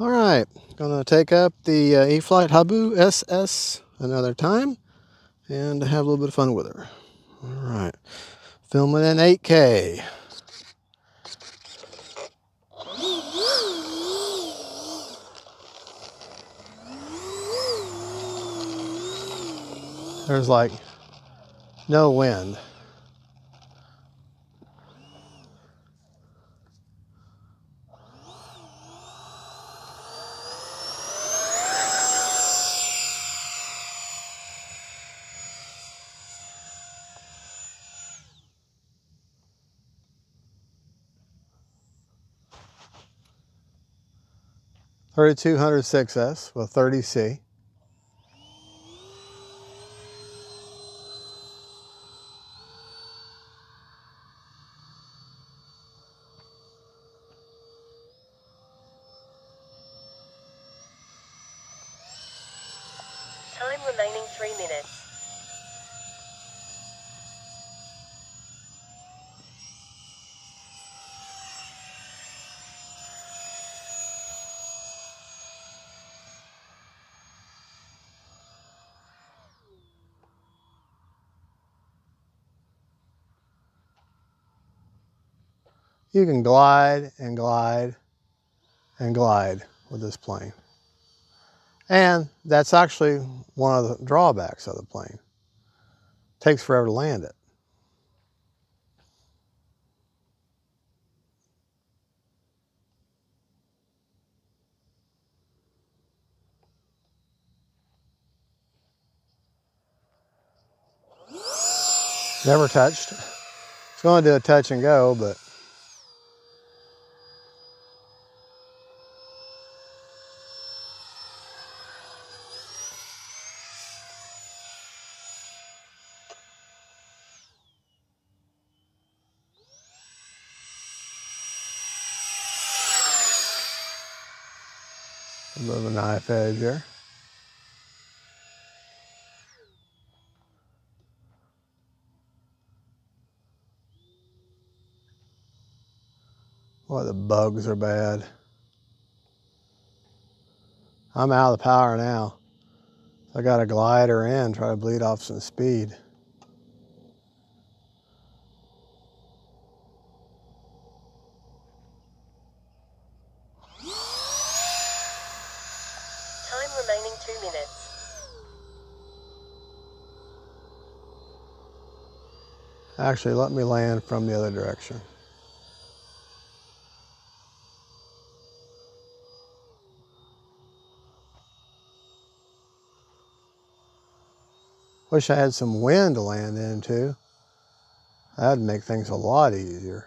All right, gonna take up the uh, E-flite Habu SS another time and have a little bit of fun with her. All right, filming in 8K. There's like no wind. Thirty-two hundred six S with thirty C. Time remaining 3 minutes. You can glide and glide and glide with this plane. And that's actually one of the drawbacks of the plane. takes forever to land it. Never touched. It's going to do a touch and go, but a bit knife edge here. Boy, the bugs are bad. I'm out of the power now. I got to glide her in, try to bleed off some speed. Time remaining 2 minutes. Actually, let me land from the other direction. Wish I had some wind to land into. That'd make things a lot easier.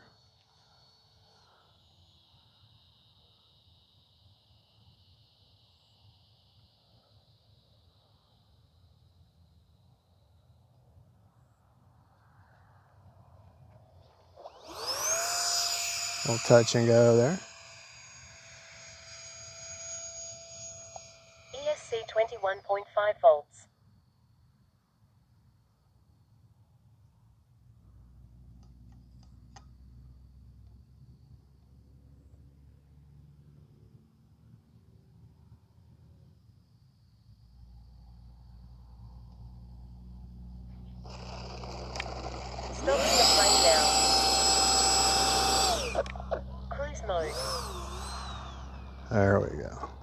Little touch and go there. ESC 21.5 volts. Stopping the plane now. Cruise mode. There we go.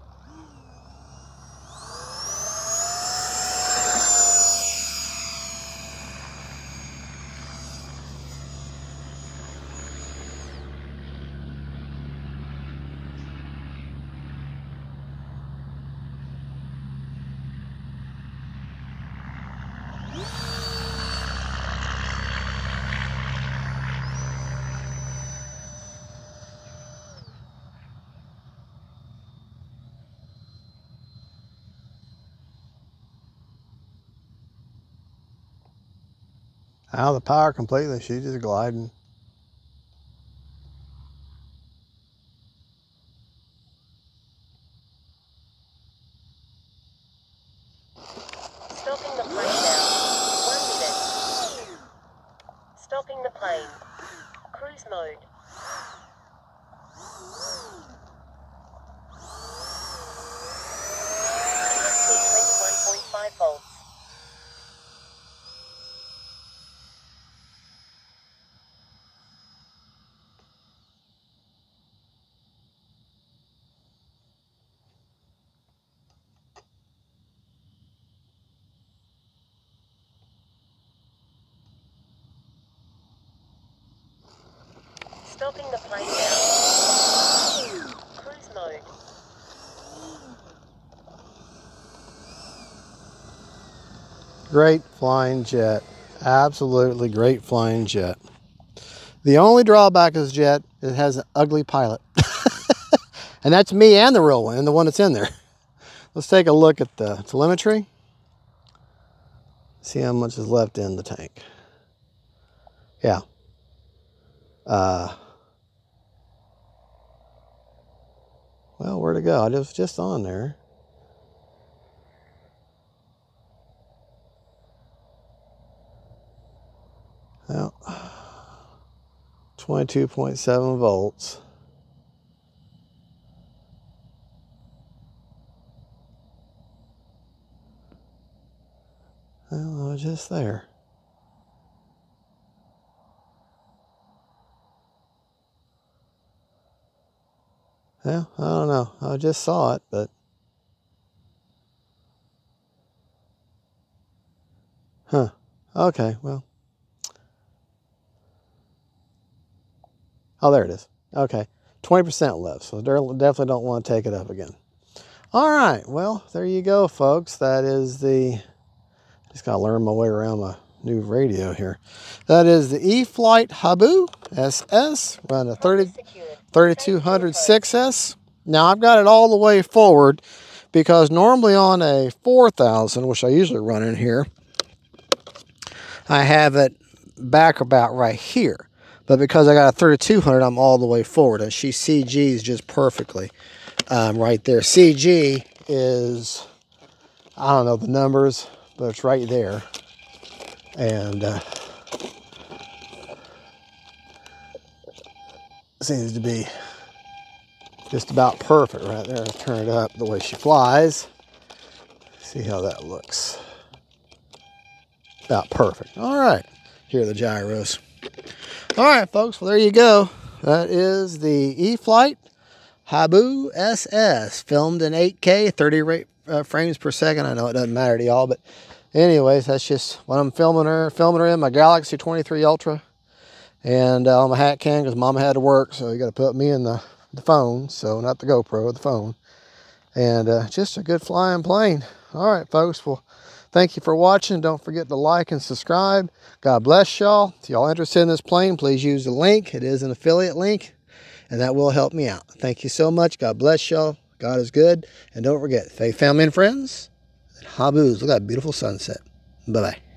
Out of the power completely. She's just gliding. Stopping the plane now. One minute. Stopping the plane. Cruise mode. The plane now. Cruise mode. Great flying jet. Absolutely great flying jet. The only drawback of this jet, it has an ugly pilot. and that's me and the real one, and the one that's in there. Let's take a look at the telemetry. See how much is left in the tank. Yeah. Uh, well, where to go? I was just on there. Well, 22.7 volts. Well, I was just there. Well, I don't know. I just saw it, but. Huh. Okay, well. Oh, there it is. Okay. 20% left, so definitely don't want to take it up again. All right, well, there you go, folks. That is the, just got to learn my way around my new radio here. That is the E-Flite Habu SS, run a 30, 3200 6S. Now, I've got it all the way forward because normally on a 4000, which I usually run in here, I have it back about right here. But because I got a 3200, I'm all the way forward. And she CGs just perfectly um, right there. CG is, I don't know the numbers, but it's right there. And uh, seems to be just about perfect right there. Turn it up the way she flies. See how that looks. About perfect. All right. Here are the gyros. All right, folks. Well, there you go. That is the E-flite Habu SS, filmed in 8K, 30 rate, uh, frames per second. I know it doesn't matter to y'all, but anyways, that's just what I'm filming her, filming her in my Galaxy 23 Ultra, and uh, on my hat cam because Mama had to work, so you got to put me in the the phone, so not the GoPro, the phone, and uh, just a good flying plane. All right, folks. Well. Thank you for watching. Don't forget to like and subscribe. God bless y'all. If y'all interested in this plane, please use the link. It is an affiliate link, and that will help me out. Thank you so much. God bless y'all. God is good. And don't forget, faith, family, and friends, and Habus. Look at that beautiful sunset. Bye-bye.